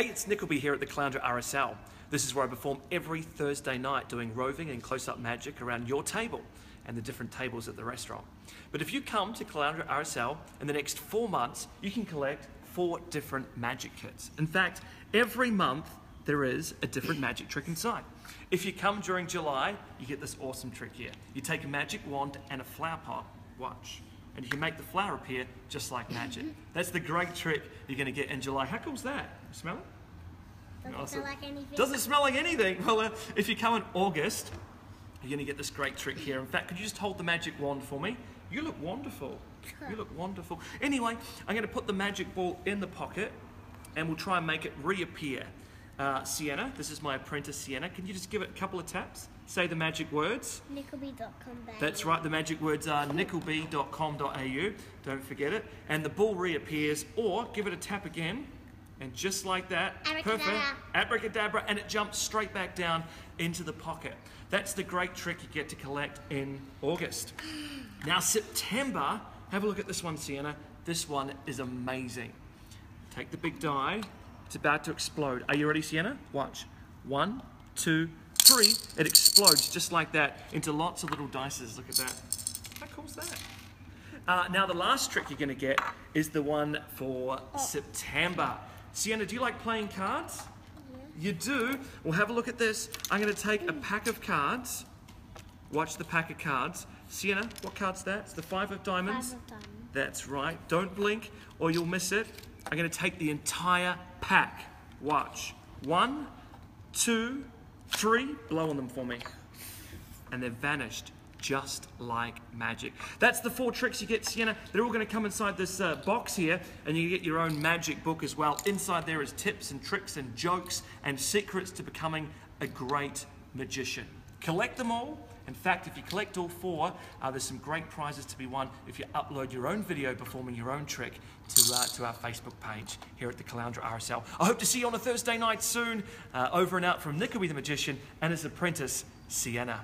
Hey, it's Nickleby here at the Caloundra RSL. This is where I perform every Thursday night doing roving and close-up magic around your table and the different tables at the restaurant. But if you come to Caloundra RSL in the next four months, you can collect four different magic kits. In fact, every month there is a different magic trick inside. If you come during July, you get this awesome trick here. You take a magic wand and a flower pot, watch, and you can make the flower appear just like magic. That's the great trick you're gonna get in July. How cool's that? Smell it? Doesn't Awesome. smell like anything. Doesn't smell like anything. Well, uh, if you come in August, you're going to get this great trick here. In fact, could you just hold the magic wand for me? You look wonderful. You look wonderful. Anyway, I'm going to put the magic ball in the pocket and we'll try and make it reappear. Uh, Sienna, this is my apprentice Sienna. Can you just give it a couple of taps? Say the magic words. Nickleby.com. That's right, the magic words are nickleby.com.au. Don't forget it. And the ball reappears, or give it a tap again. And just like that, Abracadabra. perfect, abracadabra, and it jumps straight back down into the pocket. That's the great trick you get to collect in August. Now, September, have a look at this one, Sienna. This one is amazing. Take the big die. It's about to explode. Are you ready, Sienna? Watch. One, two, three. It explodes just like that into lots of little dices. Look at that. How cool is that? Uh, now, the last trick you're going to get is the one for September. Sienna, do you like playing cards? You do? Well, have a look at this. I'm going to take a pack of cards. Watch the pack of cards. Sienna, what card's that? It's the five of diamonds. Five of diamonds. That's right. Don't blink or you'll miss it. I'm going to take the entire pack. Watch. One, two, three. Blow on them for me. And they've vanished just like magic. That's the four tricks you get, Sienna. They're all going to come inside this uh, box here, and you get your own magic book as well. Inside there is tips and tricks and jokes and secrets to becoming a great magician. Collect them all. In fact, if you collect all four, uh, there's some great prizes to be won if you upload your own video performing your own trick to, uh, to our Facebook page here at the Caloundra RSL. I hope to see you on a Thursday night soon. Uh, over and out from Nickleby the Magician and his apprentice, Sienna.